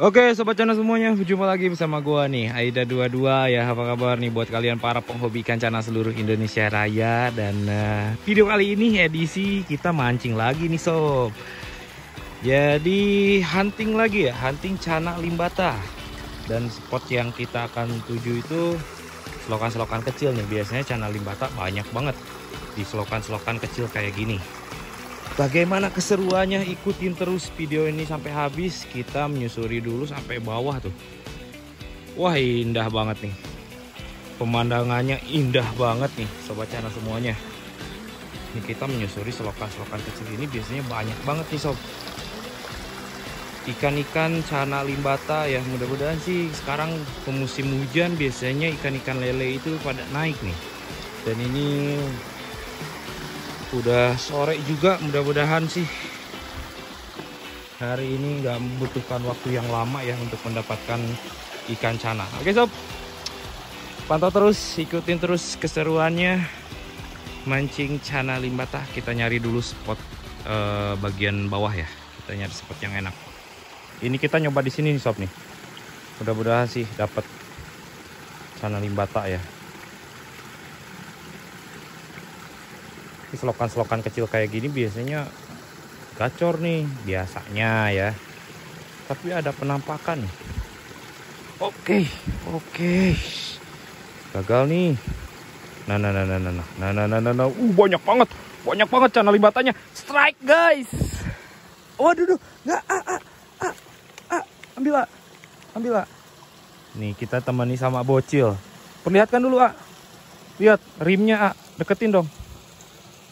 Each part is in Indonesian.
Oke sobat channel semuanya, berjumpa lagi bersama gua nih Aida 22 ya apa kabar nih buat kalian para penghobi ikan cana seluruh Indonesia Raya? Dan uh, video kali ini edisi kita mancing lagi nih sob. Jadi hunting lagi ya, hunting cana limbata. Dan spot yang kita akan tuju itu selokan-selokan kecil nih. Biasanya cana limbata banyak banget di selokan-selokan kecil kayak gini Bagaimana keseruannya ikutin terus video ini sampai habis? Kita menyusuri dulu sampai bawah tuh. Wah indah banget nih. Pemandangannya indah banget nih Sobat Cana semuanya. Ini kita menyusuri selokan-selokan kecil ini biasanya banyak banget nih sob. Ikan-ikan cana limbata ya mudah-mudahan sih sekarang pemusim hujan biasanya ikan-ikan lele itu pada naik nih. Dan ini udah sore juga mudah-mudahan sih. Hari ini nggak membutuhkan waktu yang lama ya untuk mendapatkan ikan cana. Oke sob. Pantau terus ikutin terus keseruannya. Mancing cana limbata kita nyari dulu spot eh, bagian bawah ya. Kita nyari spot yang enak. Ini kita nyoba di sini nih sob nih. Mudah-mudahan sih dapat cana limbata ya selokan-selokan kecil kayak gini biasanya gacor nih biasanya ya. Tapi ada penampakan. Oke oke. Gagal nih. Nah nah nah nah nah. Nah nah nah nah nah. Uh banyak banget. Banyak banget channel libatannya. Strike guys. Waduh duh. Nggak ah ah ah. Ah ambil ah. Ambil ah. Nih kita temani sama bocil. Perlihatkan dulu ah. Lihat rimnya ah. Deketin dong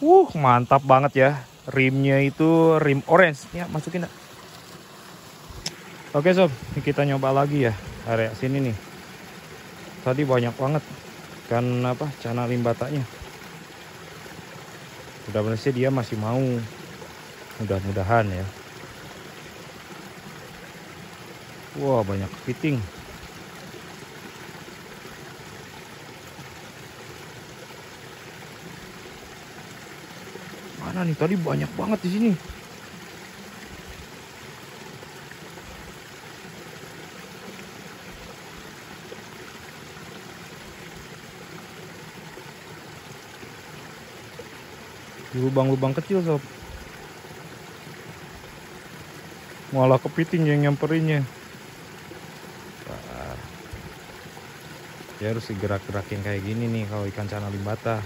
Wuh, mantap banget ya. Rimnya itu rim orange. Ya, masukin. Dak. Oke, sob. Kita nyoba lagi ya area sini nih. Tadi banyak banget kan apa? Cana limbatanya. Mudah-mudahan sih dia masih mau. Mudah-mudahan ya. Wah, banyak kepiting. Mana nih tadi banyak banget di sini. Di lubang-lubang kecil sob. Malah kepiting yang nyamperinnya. Dia harus digerak-gerakin kayak gini nih kalau ikan cana limbata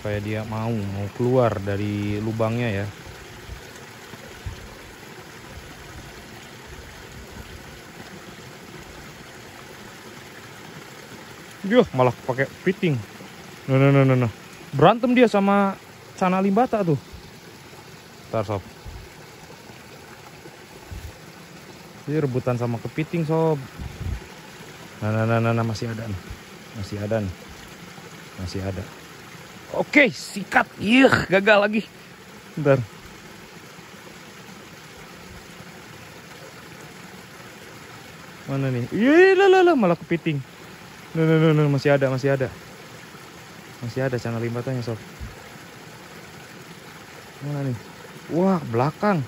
supaya dia mau mau keluar dari lubangnya ya Dia malah pakai fitting. Nah, nah, nah, nah, nah. Berantem dia sama cana limbata tuh. Ntar sob. Dia rebutan sama kepiting sob. Nah, nah, nah, nah, nah, masih ada nih. Masih ada nih. Masih ada. Oke, sikat. Iya, gagal lagi. Bentar. Mana nih? Iya, lah, lah, lah, malah kepiting. Nah, nah, nah, nah, masih ada, masih ada. Masih ada channel limbatannya, sob. Mana nih? Wah, belakang.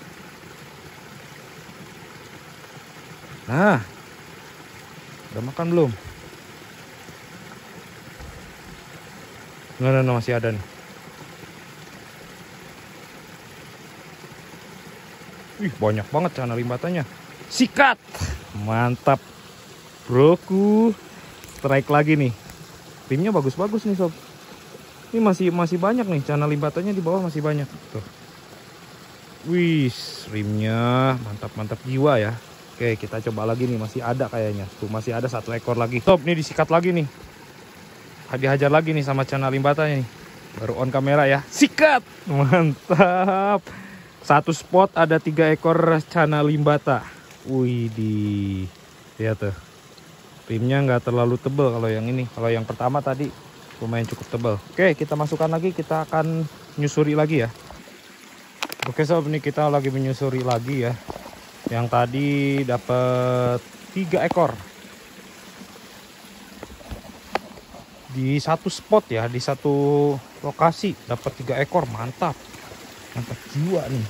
Nah. Udah makan belum? Nggak, nggak, masih ada nih. Wih, banyak banget channel limbatannya. Sikat. Mantap. Broku. Strike lagi nih. Timnya bagus-bagus nih, sob. Ini masih masih banyak nih channel limbatannya di bawah masih banyak. Tuh. Wih, rimnya mantap-mantap jiwa ya. Oke, kita coba lagi nih, masih ada kayaknya. Tuh, masih ada satu ekor lagi. Top, nih disikat lagi nih dihajar lagi nih sama channel limbatanya nih baru on kamera ya. Sikat! Mantap. Satu spot ada tiga ekor channel limbata. Wih di lihat tuh. Rimnya nggak terlalu tebel kalau yang ini. Kalau yang pertama tadi lumayan cukup tebel. Oke kita masukkan lagi. Kita akan nyusuri lagi ya. Oke sob ini kita lagi menyusuri lagi ya. Yang tadi dapat tiga ekor di satu spot ya di satu lokasi dapat tiga ekor mantap. Mantap jiwa nih.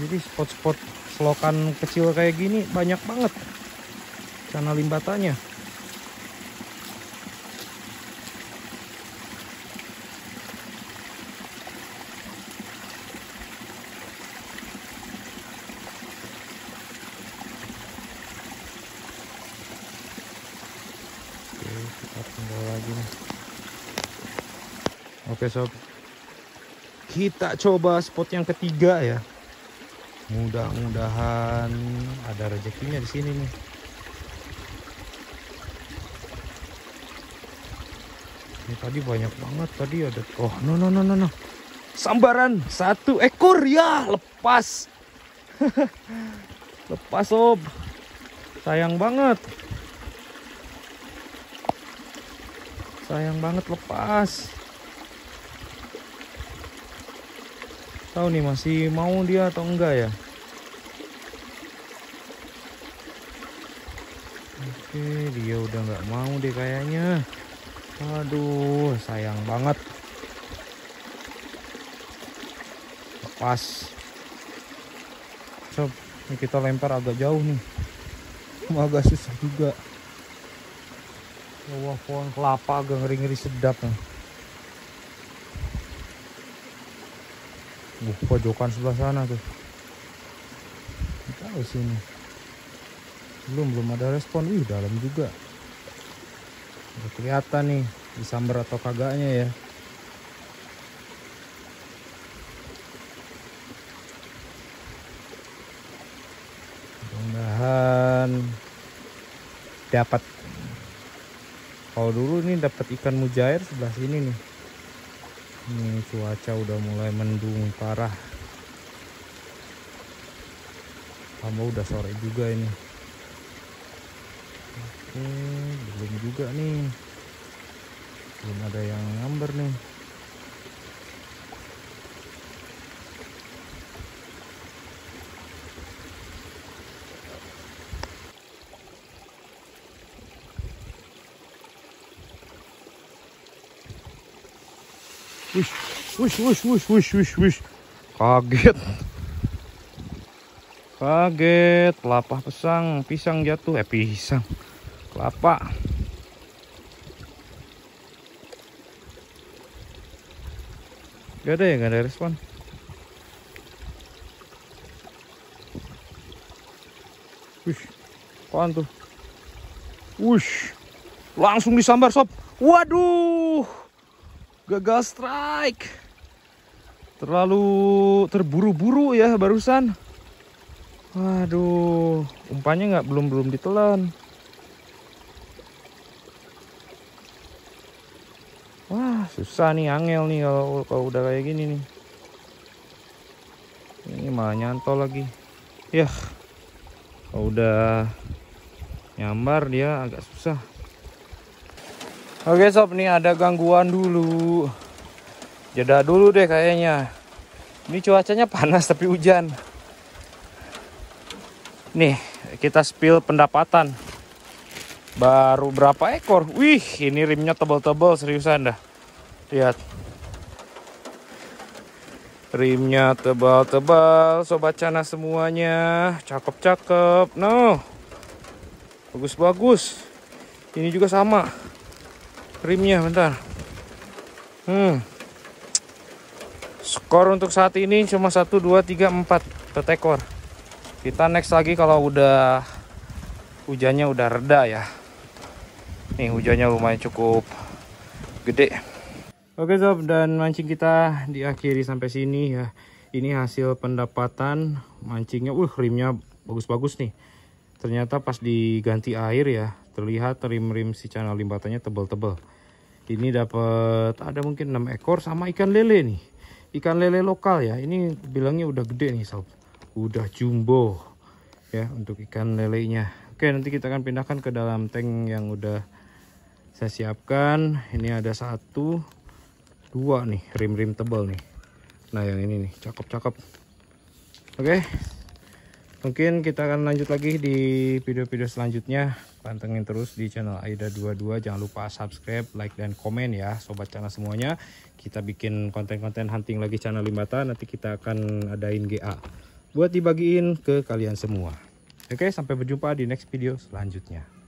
Jadi spot-spot selokan kecil kayak gini banyak banget channel limbatannya kita tinggal lagi nih. Oke sob. Kita coba spot yang ketiga ya. Mudah-mudahan ada rezekinya di sini nih. Ini tadi banyak banget. Tadi ada oh no no no no no. Sambaran satu ekor. Ya lepas. Lepas sob. Sayang banget sayang banget lepas. Tahu nih masih mau dia atau enggak ya? Oke dia udah nggak mau deh kayaknya. Aduh sayang banget. Lepas. Ini kita lempar agak jauh nih. Agak susah juga bawah pohon kelapa agak ngeri-ngeri sedap nih. Uh, pojokan sebelah sana tuh. Tahu sini. Belum belum ada respon. Wih, dalam juga. Udah kelihatan nih disambar atau kagaknya ya. Mudah-mudahan dapat kalau dulu nih dapat ikan mujair sebelah sini nih. Ini cuaca udah mulai mendung parah. Tambah udah sore juga ini. Oke belum juga nih. Belum ada yang ngamber nih Wush, wush, wush, wush, wush, wush, wush. Kaget. Kaget, kelapa pisang, pisang jatuh, eh pisang. Kelapa. Gak ada ya, gak ada respon. Wush, apaan tuh? Wush, langsung disambar sob. Waduh gagal strike. Terlalu terburu-buru ya barusan. Waduh umpannya nggak belum belum ditelan. Wah susah nih angel nih kalau kalau udah kayak gini nih. Ini malah nyantol lagi. Ya kalau udah nyambar dia agak susah Oke sob, nih ada gangguan dulu. Jeda dulu deh kayaknya. Ini cuacanya panas tapi hujan. Nih, kita spill pendapatan. Baru berapa ekor? Wih, ini rimnya tebal-tebal seriusan dah. Lihat. Rimnya tebal-tebal, sobat cana semuanya. Cakep-cakep. No. Bagus-bagus. Ini juga sama rimnya bentar. Hmm. Skor untuk saat ini cuma 1 2 3 4 per ekor kita next lagi kalau udah hujannya udah reda ya. Nih hujannya lumayan cukup gede. Oke sob dan mancing kita diakhiri sampai sini ya. Ini hasil pendapatan mancingnya. Uh rimnya bagus-bagus nih. Ternyata pas diganti air ya terlihat rim-rim si channel limbatannya tebel-tebel. Ini dapat ada mungkin 6 ekor sama ikan lele nih. Ikan lele lokal ya. Ini bilangnya udah gede nih sob. Udah jumbo ya untuk ikan lelenya. Oke nanti kita akan pindahkan ke dalam tank yang udah saya siapkan. Ini ada satu dua nih rim-rim tebal nih. Nah yang ini nih cakep-cakep. Oke mungkin kita akan lanjut lagi di video-video selanjutnya pantengin terus di channel Aida 22 jangan lupa subscribe like dan komen ya sobat channel semuanya kita bikin konten-konten hunting lagi channel limbata nanti kita akan adain GA buat dibagiin ke kalian semua. Oke, sampai berjumpa di next video selanjutnya.